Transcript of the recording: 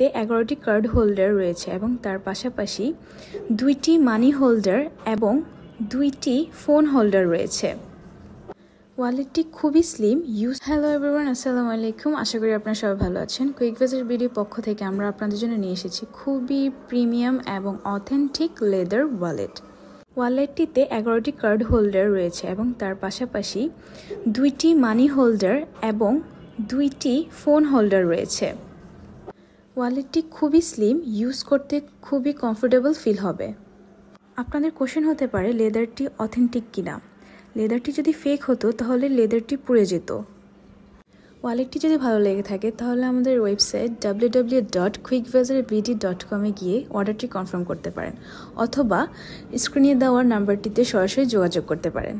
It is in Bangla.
ওয়ালেটটিতে এগারোটি কার্ড হোল্ডার রয়েছে এবং তার পাশাপাশি দুইটি মানি হোল্ডার এবং দুইটি ফোন হোল্ডার রয়েছে। ওয়ালেটটি খুবই স্লিম। ইউজ হ্যালো এভরিওয়ান আসসালামু আলাইকুম। আশা করি আপনারা সবাই ভালো আছেন। কুইক ভেজের ভিডিও পক্ষ থেকে আমরা আপনাদের জন্য নিয়ে এসেছি খুবই প্রিমিয়াম এবং অথেন্টিক লেদার ওয়ালেট ওয়ালেটটিতে এগারোটি কার্ড হোল্ডার রয়েছে এবং তার পাশাপাশি দুইটি মানি হোল্ডার এবং দুইটি ফোন হোল্ডার রয়েছে। ওয়ালেটটি খুবই স্লিম ইউজ করতে খুবই কমফোর্টেবল ফিল হবে। আপনাদের কোশ্চেন হতে পারে লেদারটি অথেন্টিক কিনা? লেদারটি যদি ফেক হতো, তাহলে লেদারটি পুড়ে যেত। ওয়ালেটটি যদি ভালো লেগে থাকে, তাহলে আমাদের website W W dot dot গিয়ে অর্ডারটি কনফার্ম করতে পারেন, অথবা স্ক্রিনে দেওয়ার নাম্বারটিতে সরাসরি যোগাযোগ করতে পারেন।